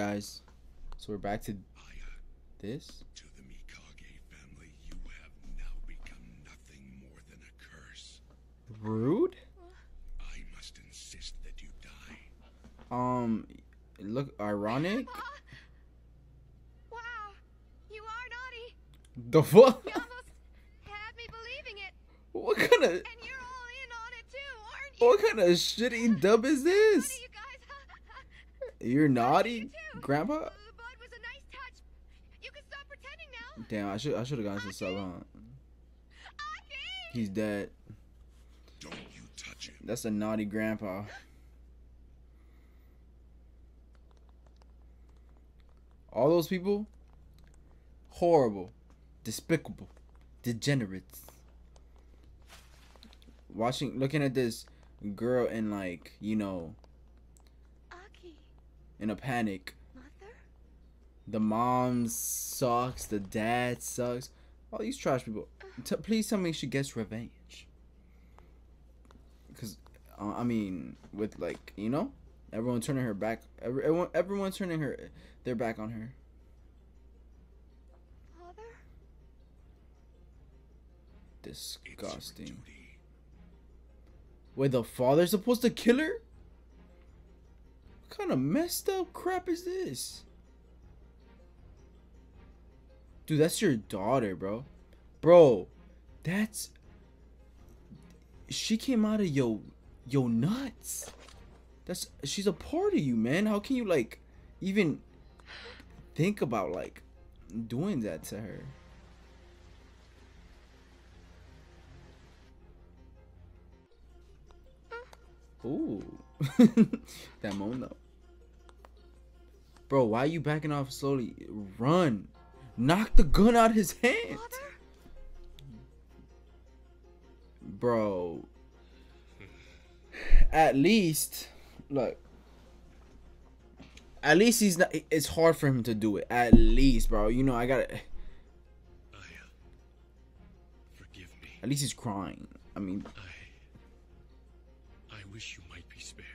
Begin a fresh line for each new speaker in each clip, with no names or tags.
guys. So we're back to this.
To the Mikage family, you have now become nothing more than a curse.
Rude.
I must insist that you die.
Um, look ironic.
Wow, you are naughty.
The fuck?
You almost had me believing it,
What kind of
and you're all in on it too, aren't you?
what kind of shitty dub is
Naughty,
this?
You guys.
You're naughty, Grandpa.
Uh, the blood was a nice touch. You can stop pretending now.
Damn, I should I should have gotten some sub, huh? He's dead.
Don't you touch him.
That's a naughty grandpa. All those people, horrible, despicable, degenerates. Watching, looking at this girl in like, you know,
Aki,
in a panic.
mother?
The mom sucks. The dad sucks. All these trash people. T- please tell me she gets revenge. Cause, uh, I mean, with like you know, everyone turning her back. Every, everyone, everyone turning her, their back on her.
Father?
Disgusting.
duty.
Wait, the father's supposed to kill her? Kind of messed up crap is this? Dude, that's your daughter, bro. Bro, that's she came out of yo yo nuts. That's she's a part of you, man. How can you like even think about like doing that to her? Ooh. that mono. Bro, why are you backing off slowly? Run. Knock the gun out of his hand.
Father?
Bro. At least, look. At least he's not. It's hard for him to do it. At least, bro. You know, I gotta.
Aya, forgive me.
At least he's crying. I mean,
I. I wish you might be spared,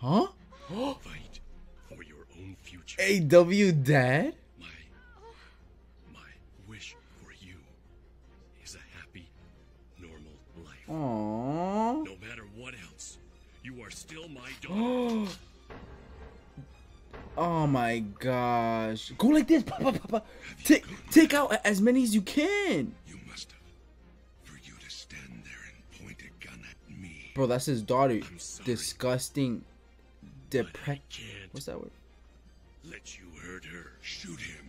huh?
Fight for your own future.
AW dad?
My. My wish for you is a happy, normal life.
Aww.
No matter what else, you are still my daughter.
oh my gosh. Go like this. Pa, pa, pa, pa. Take, take out as many as you can.
you must have. For you to stand there and point a gun at me.
Bro, that's his daughter. Disgusting.
But I
Depressed.
can't
What's that word?
let you hurt her. Shoot him.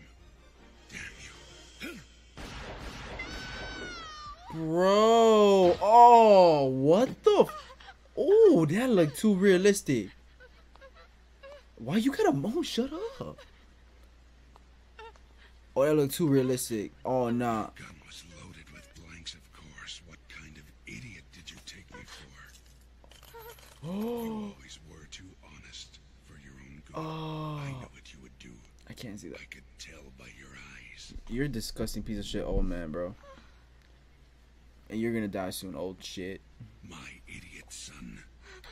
Damn you.
Bro. Oh, what the? F- oh, that looked too realistic. Why you gotta moan? Shut up. Oh, that looked too realistic. Oh, nah.
Gun was loaded with blanks, of course. What kind of idiot did you take me for? You always were too honest for your own good.
Oh.
I know what you would do.
I can't see that.
I could tell by your eyes.
You're a disgusting piece of shit, old man, bro. And you're gonna die soon, old shit.
My idiot son.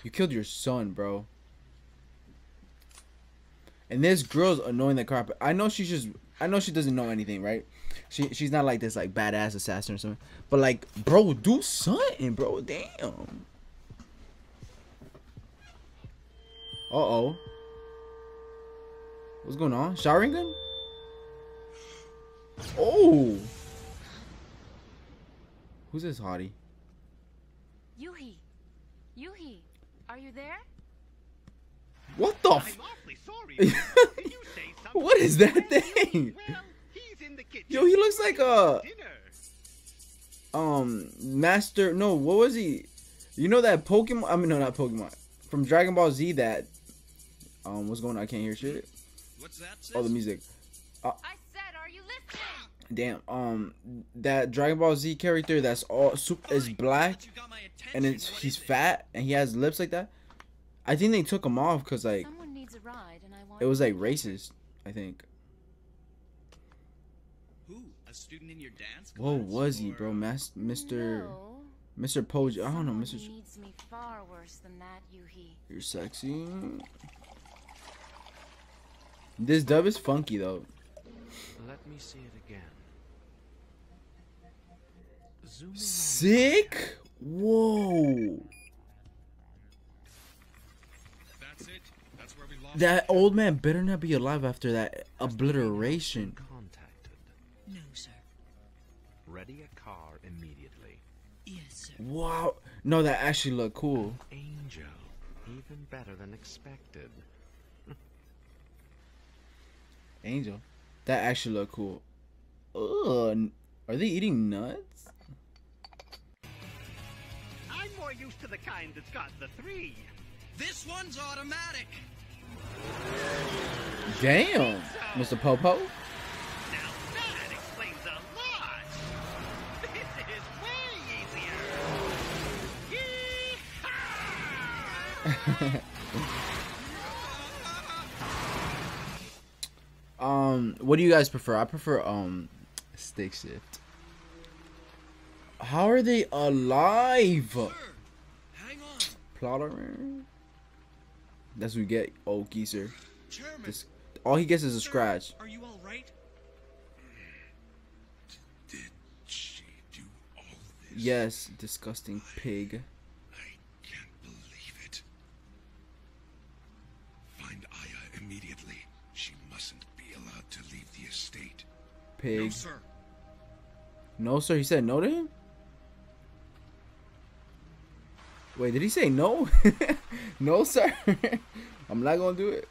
You killed your son, bro. And this girl's annoying the crap. I know she's just. I know she doesn't know anything, right? She she's not like this like badass assassin or something. But like, bro, do something, bro. Damn. Uh oh. What's going on? Sharingan? Oh. Who's this hottie?
Yuhi. Yuhi, are you there?
What the?
I'm
F-
awfully sorry. Did you say something?
what is that thing?
Well, he's in the kitchen.
Yo, he looks like a um master. No, what was he? You know that Pokemon? I mean, no, not Pokemon. From Dragon Ball Z. That um, what's going on? I can't hear shit.
What's that?
Oh, the
sis?
music.
I said, are you listening?
Damn. Um, that Dragon Ball Z character that's all soup is black
Thought you got my attention.
and it's
What
he's
it?
fat and he has lips like that. I think they took him off because like
needs a ride, and I want.
it was like racist. I think.
Who? A student in your dance class?
What was he, bro? Mas- Mr.
No.
Mr. Poji. I don't know, Mr. Ch-
needs me far worse than that, Yuhi.
You're sexy. This dub is funky though.
Let me see it again. Zoom
Sick. Whoa.
That's it. That's where we lost.
That old man better not be alive after that obliteration.
contacted.
No, sir.
Ready a car immediately.
Yes, sir.
Wow. No, that actually looked cool.
Angel. Even better than expected.
Angel. That actually looked cool. Ugh. Are they eating nuts?
I'm more used to the kind that's got the three.
This one's automatic.
Damn. Mr. Popo.
Now that explains a lot. This is way easier. Yee-haw!
Um, what do you guys prefer? I prefer um stick shift. How are they alive?
Sir, hang on.
Plotter. That's what we get. Oh, geezer. This, all he gets is a
sir,
scratch.
Are you all right?
Did she do all this?
Yes, disgusting pig. Pig.
No, sir.
No, sir. He said no to him. Wait, did he say no? no, sir. I'm not gonna do it.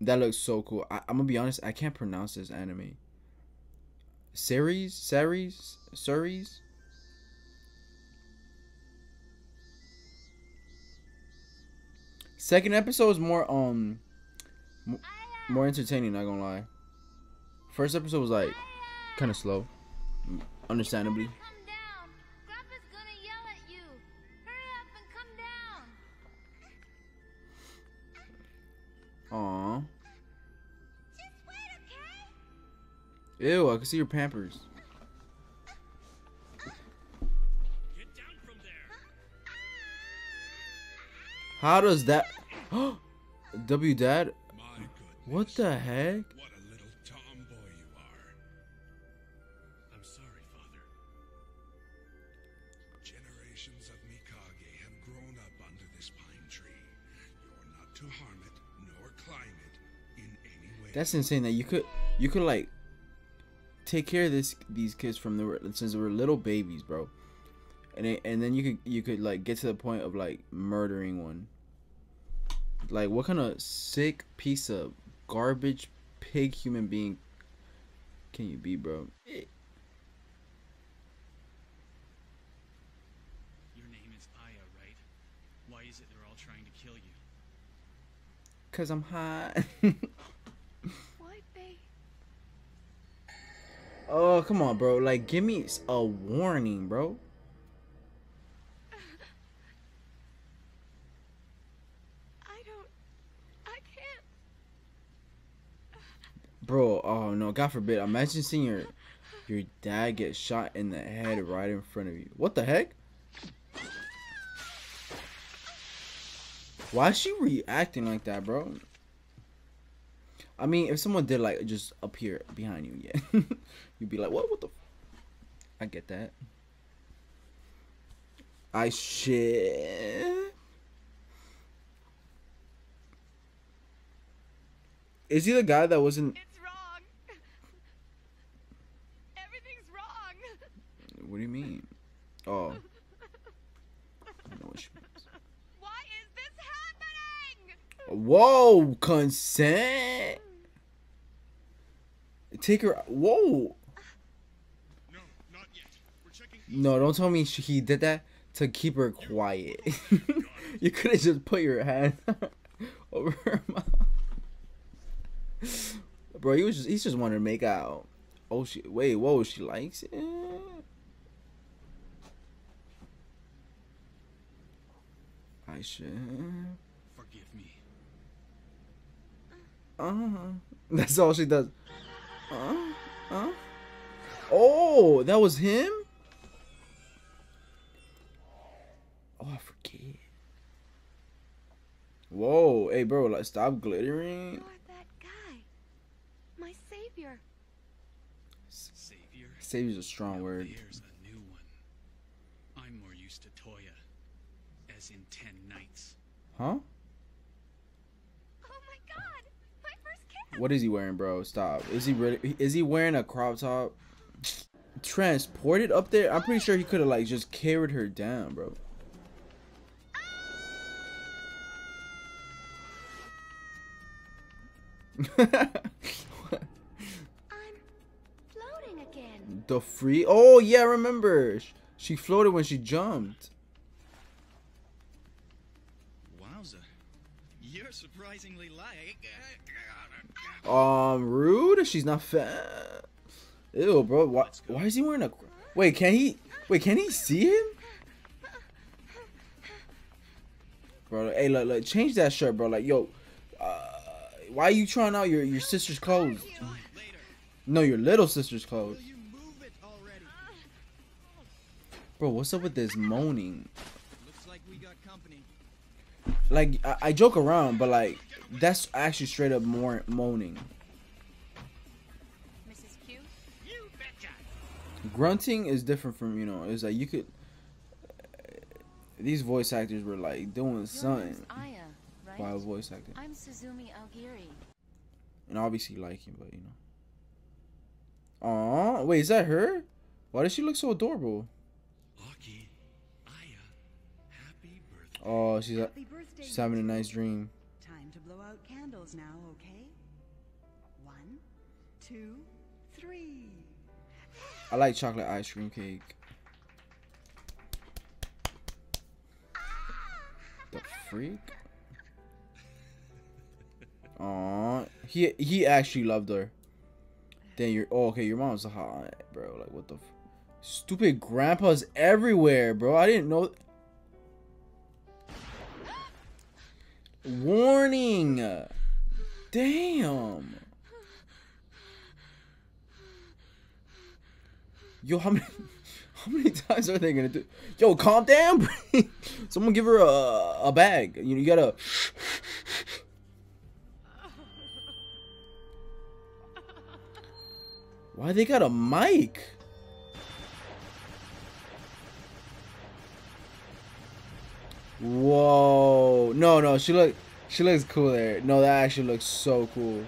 That looks so cool. I, I'm gonna be honest. I can't pronounce this anime. Ceres, Ceres, Ceres. Second episode is more um, more entertaining. Not gonna lie. First episode was like kind of slow, understandably. Aw.
Okay?
Ew, I can see your pampers. How does that? W dad? What the heck? That's insane that you could you could like take care of this these kids from the since they were little babies, bro. And it, and then you could you could like get to the point of like murdering one. Like what kind of sick piece of garbage pig human being can you be, bro?
Your name is Aya, right? Why is it they're all trying to kill you?
Cause I'm hot.
Why, babe?
Oh come on, bro. Like give me a warning, bro.
I don't. I can't.
Bro, oh no, God forbid. Imagine seeing your your dad get shot in the head right in front of you. What the heck? Why is she reacting like that, bro? I mean, if someone did like just appear behind you, yeah, you'd be like, "What? What the?" F-? I get that. I shit. Is he the guy that wasn't?
It's wrong. Everything's wrong.
What do you mean? Oh. Whoa, know what she means.
Why is this happening?
Whoa, consent. Take her. Whoa.
No, not yet.
No, don't tell me she, he did that to keep her quiet. you could have just put your hand over her mouth. Bro, he was just he's just wanted to make out. Oh she wait, whoa, she likes it. I should.
Forgive me.
Uh, that's all she does. Huh? Huh? Oh, that was him? Oh, I forget. Whoa, hey, bro, like, stop glittering.
You're that guy. My savior.
Savior?
Savior's a strong word.
Here's a new one. I'm more used to Toya. As in ten nights.
Huh? What is he wearing, bro? Stop. Is he really? Is he wearing a crop top? Transported up there? I'm pretty sure he could have like just carried her down, bro. The free? Oh yeah, I remember. She floated when she jumped.
Wowza. You're surprisingly light.
Um, rude. She's not fat. Ew, bro. Why? Why is he wearing a? Wait, can he? Wait, can he see him? Bro, hey, look, look, change that shirt, bro. Like, yo, uh, why are you trying out your your sister's clothes? No, your little sister's clothes.
You move it already.
Bro, what's up with this moaning?
Looks like we got company.
Like, I, I joke around, but like, that's actually straight up more moaning.
Mrs. Q?
You betcha.
Grunting is different from you know. It's like you could. Uh, these voice actors were like doing
Your
something
Aya, right?
while voice acting,
I'm Suzumi Aogiri.
and obviously like him, but you know. Aw, wait, is that her? Why does she look so adorable? Oh, she's a, she's having a nice dream.
Time to blow out candles now, okay? One, two, three.
I like chocolate ice cream cake. The freak? Aw, he he actually loved her. Then you're oh, okay. Your mom's hot, bro. Like what the f- stupid grandpas everywhere, bro. I didn't know. Warning! Damn. Yo, how many how many times are they gonna do? Yo, calm down. Someone give her a a bag. You know, you gotta. Why they got a mic? Whoa! No, no, she look, she looks cool there. No, that actually looks so cool.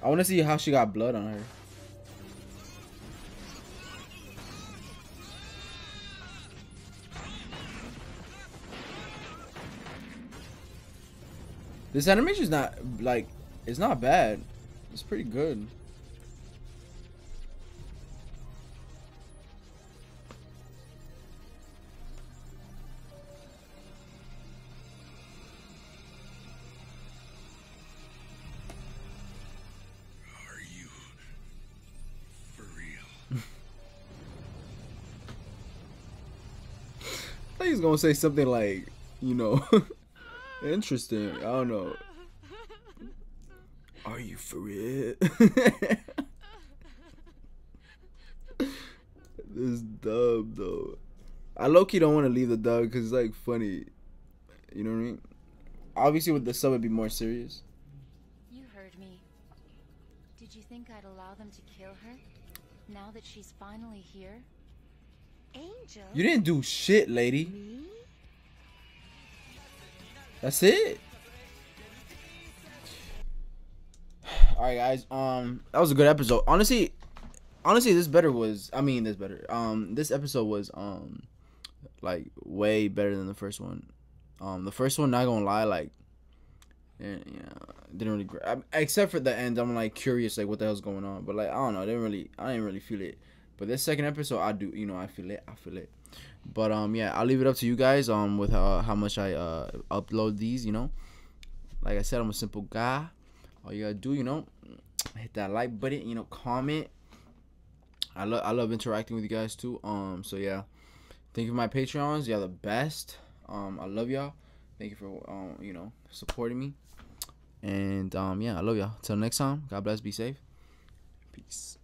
I want to see how she got blood on her. This animation is not like it's not bad. It's pretty good. Gonna say something like, you know, interesting. I don't know. Are you for it? this dub though. I low key don't want to leave the dub because it's like funny. You know what I mean? Obviously, with the sub, it'd be more serious.
You heard me. Did you think I'd allow them to kill her? Now that she's finally here?
Angel?
You didn't do shit, lady. That's it. All right, guys. Um, that was a good episode. Honestly, honestly, this better was. I mean, this better. Um, this episode was um, like way better than the first one. Um, the first one, not gonna lie, like, yeah, didn't really. Except for the end, I'm like curious, like what the hell's going on. But like, I don't know, I didn't really, I didn't really feel it. But this second episode, I do, you know, I feel it, I feel it. But um, yeah, I'll leave it up to you guys. Um, with uh, how much I uh upload these, you know. Like I said, I'm a simple guy. All you gotta do, you know, hit that like button, you know, comment. I love I love interacting with you guys too. Um, so yeah, thank you for my Patreons. Y'all the best. Um, I love y'all. Thank you for um, you know, supporting me. And um, yeah, I love y'all. Till next time, God bless. Be safe. Peace.